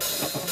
you